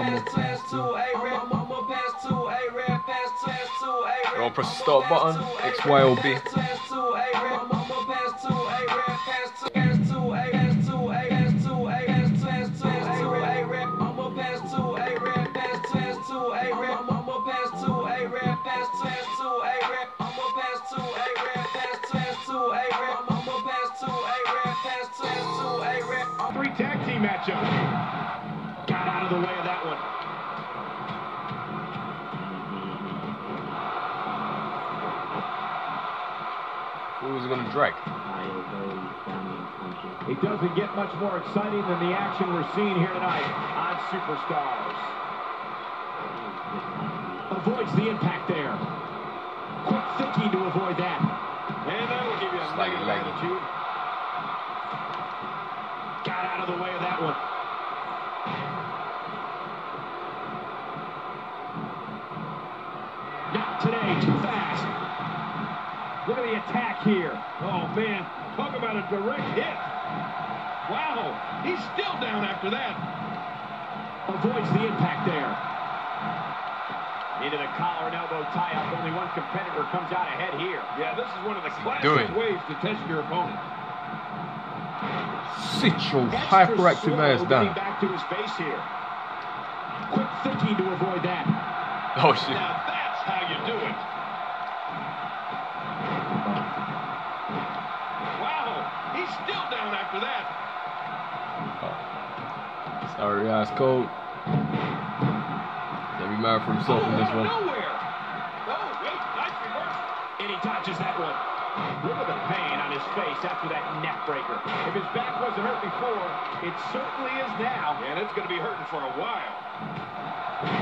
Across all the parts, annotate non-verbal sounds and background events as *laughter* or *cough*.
To Don't press the start button, X, Who gonna drag? It doesn't get much more exciting than the action we're seeing here tonight on Superstars. Avoids the impact there. Quick thinking to avoid that. And that will give you a negative attitude. Got out of the way of that one. Not today, too fast. Look at the attack here. Oh, man. Talk about a direct hit. Wow. He's still down after that. Avoids the impact there. Into the collar and elbow tie-up. Only one competitor comes out ahead here. Yeah, this is one of the classic doing? ways to test your opponent. Sit your hyperactive slow ass down. back to his base here. Quick thinking to avoid that. Oh shit. Now that's how you do it. Wow, he's still down after that. Sorry, ass cold. Be mad for himself in this one. Oh, wait, nice. And he dodges that one. Look at the pain on his face after that neck breaker. If his back wasn't hurt before, it certainly is now. And it's going to be hurting for a while.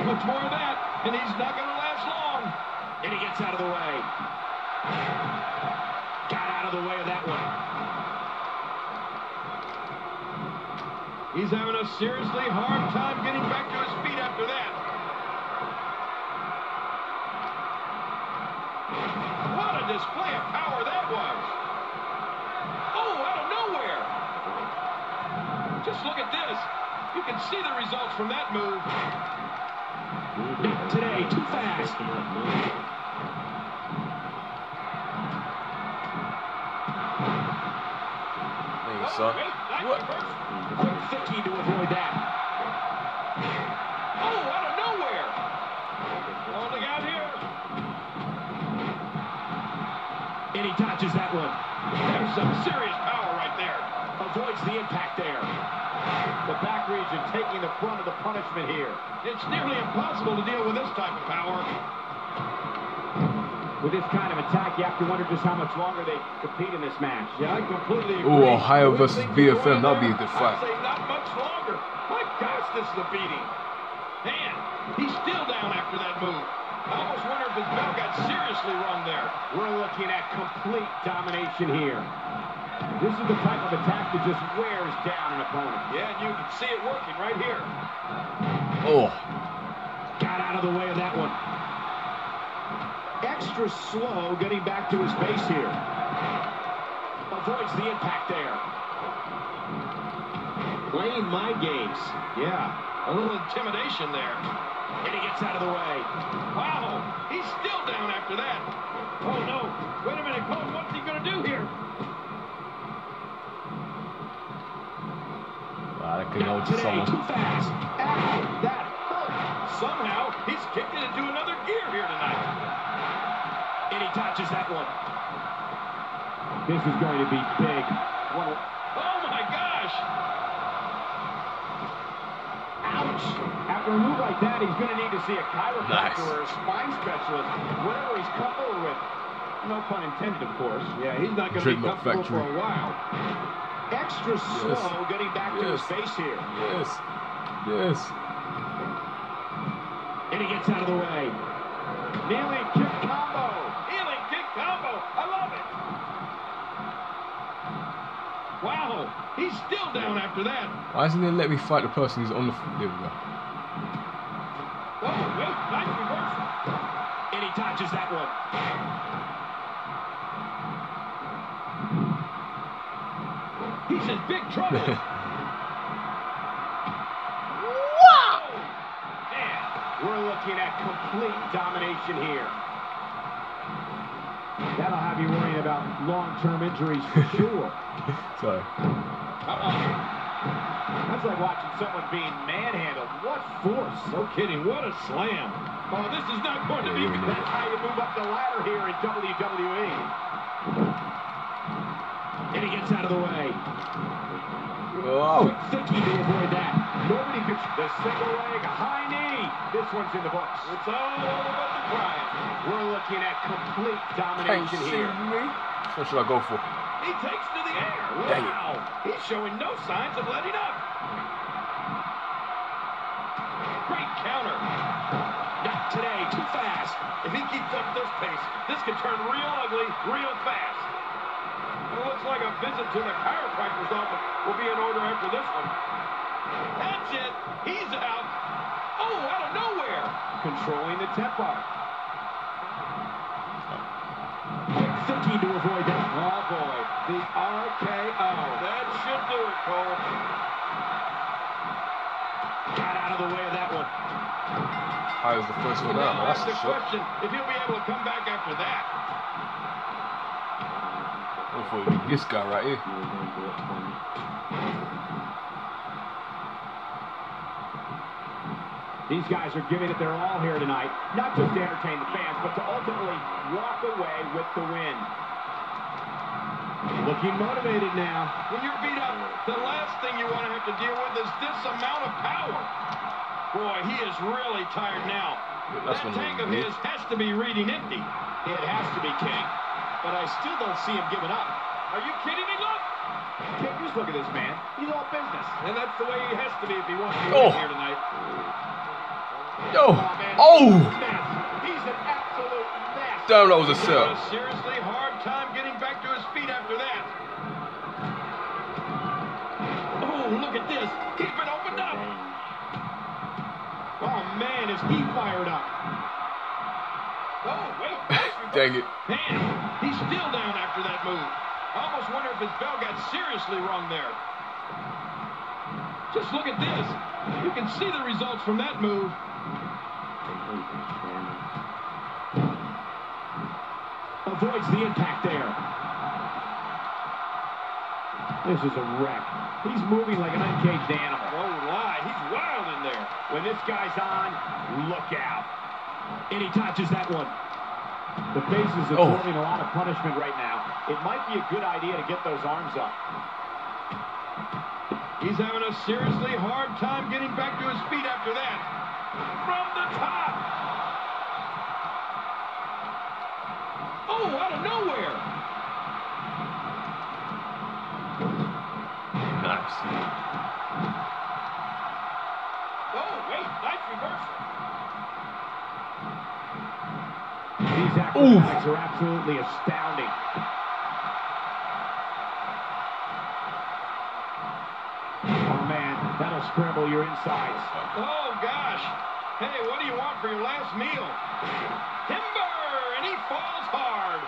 Much more of that, and he's not going to last long. And he gets out of the way. Got out of the way of that one. He's having a seriously hard time getting back to his feet after that. What a display of power that was. Oh, out of nowhere. Just look at this. You can see the results from that move. Not today, too fast. Hey, oh, son. What? Quick thinking to avoid that. Oh, out of nowhere. Oh, look out here. And he dodges that one. There's some serious power right there. Avoids the impact there. The back region taking the brunt of the punishment here. It's nearly impossible to deal with this type of power. With this kind of attack, you have to wonder just how much longer they compete in this match. Yeah, I completely agree. Ooh, Ohio versus BFM, that'll be a good fight. I'd say not much longer. My gosh, this is a beating. Man, he's still down after that move. I almost wonder if his bell got seriously rung there. We're looking at complete domination here. This is the type of attack that just wears down an opponent. Yeah, and you can see it working right here. Oh, Got out of the way of that one. Extra slow getting back to his base here. Avoids the impact there. Playing my games. Yeah, a little intimidation there. And he gets out of the way. Wow, he's still down after that. Oh, no. Wait a minute, Cole. What's he going to do here? wow, that could go Not to today, someone. too fast. Ow, that hurt. Somehow, he's kicked it into another gear here tonight. He touches that one. This is going to be big. One, oh, my gosh. Ouch. After a move like that, he's going to need to see a chiropractor Nice. or a spine specialist, whatever he's comfortable with. No pun intended, of course. Yeah, he's not going to be comfortable for a while. Extra slow getting back to his base here. Yes. Yes. And he gets out of the way. Kneeling kick combo. Kneeling kick combo. I love it. Wow. He's still down after that. Why isn't it let me fight the person who's on the? There we go. Oh, wait. Nice reversal. And he touches that one. He's in big trouble. *laughs* Wow! We're looking at complete domination here. That'll have you worrying about long-term injuries for *laughs* sure. Sorry. Uh-oh. That's like watching someone being manhandled. What force. No kidding. What a slam. Oh, this is not going to be Yeah, you good. That's how you move up the ladder here in WWE. And he gets out of the way. Oh. Thinking to avoid that. Nobody could. The single leg, high knee. This one's in the books. It's all over but the crying. We're looking at complete domination see here. What should I go for? He takes to the air. Wow. He's showing no signs of letting up. Great counter. Not today. Too fast. If he keeps up this pace, this could turn real ugly real fast. It looks like a visit to the chiropractor's office will be in order after this one. That's it. He's out. Oh, out of nowhere. Controlling the tempo. Quick thinking to avoid that. Oh, boy. The RKO. That should do it, Cole. Got out of the way of that one. I was the first one out. Now That's the shot. question if he'll be able to come back after that. Hopefully, this guy right here. These guys are giving it their all here tonight, not just to entertain the fans, but to ultimately walk away with the win. Looking motivated now. When you're beat up, the last thing you want to have to deal with is this amount of power. Boy, he is really tired now. That's that tank of his has to be reading empty. It has to be King, but I still don't see him giving up. Are you kidding me? Look! King, just look at this man. He's all business. And that's the way he has to be if he wants to Oh. win here tonight. Yo. Oh. Mess. He's an absolute mess. Damn, that was a He's having set. a seriously hard time getting back to his feet after that. Oh, look at this. He's been opened up. Oh, man, is he fired up. Oh, *laughs* wait. Dang it. Man, he's still down after that move. I almost wonder if his bell got seriously wrong there. Just look at this. You can see the results from that move. Avoids the impact there. This is a wreck. He's moving like an uncaged animal. Oh, lie. He's wild in there. When this guy's on, look out. And he touches that one. The face is Oh. absorbing a lot of punishment right now. It might be a good idea to get those arms up. He's having a seriously hard time getting back to his feet after that. From the top. Oh, out of nowhere. Nice. Oh, wait. Nice reversal. These acrobatics are absolutely astounding. Oh, that'll scramble your insides. Oh, gosh. Hey, what do you want for your last meal? Timber! And he falls hard.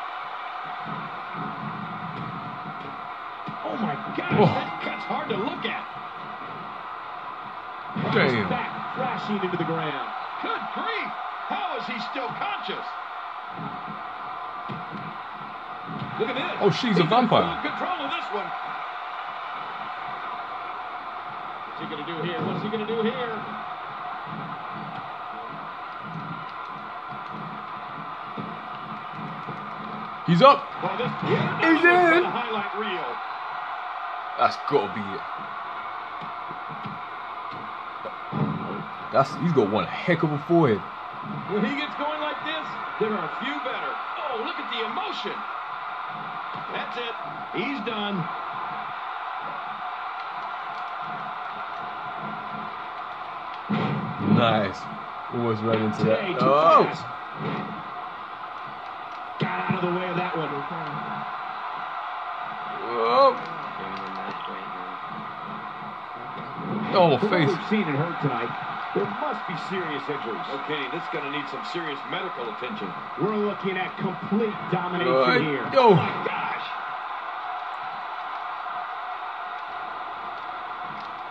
Oh, my gosh, Oh. that cut's hard to look at. Damn. back crashing into the ground. Good grief. How is he still conscious? Look at this. Oh, she's a vampire. control of this one. What's he going to do here? What's he going to do here? He's up. Well, this He's in. highlight reel. That's gotta be it. That's he's got one heck of a forehead. When he gets going like this, there are a few better. Oh, look at the emotion. That's it. He's done. Nice. Almost ran into that. Oh. fast. Got out of the way of that one. Oh. Oh, my From what face. we've seen and heard tonight, there must be serious injuries. Okay, this is going to need some serious medical attention. We're looking at complete domination Right. here. Yo. Oh, my gosh.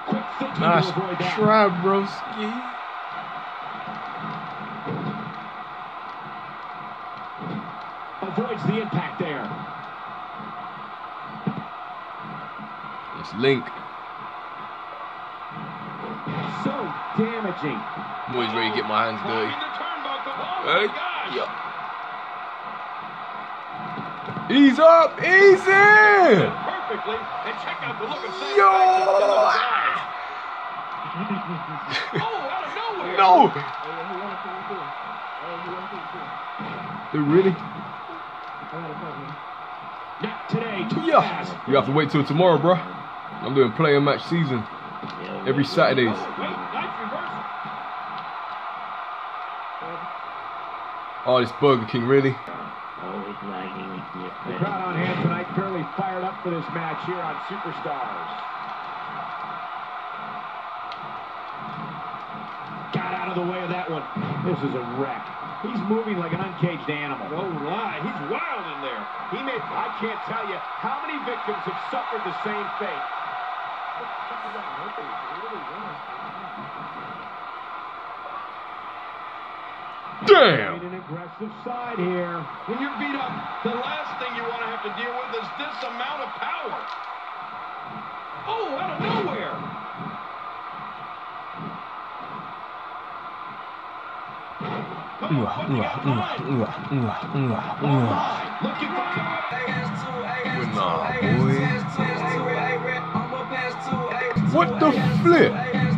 Quick Nice to try, broski. Avoids the impact there. It's Link. So damaging. I'm always ready to get my hands dirty. Climbing. Oh, Hey, my gosh. Ease up, easy! Perfectly. And check out the look of Yo! in those eyes. Oh, out of nowhere. No! Dude, really? Yeah. You have to wait till tomorrow, bro. I'm doing player match season every Saturdays. Oh, wait. Nice reversal. Oh, this Burger King, really? The crowd on hand tonight fairly fired up for this match here on Superstars. Got out of the way of that one. This is a wreck. He's moving like an uncaged animal. Oh, no lie. He's wild in there. He made, I can't tell you how many victims have suffered the same fate. Damn! An aggressive side here. When you're beat up, the last thing you want to have to deal with is this amount of power. Oh, out of nowhere. What the flip?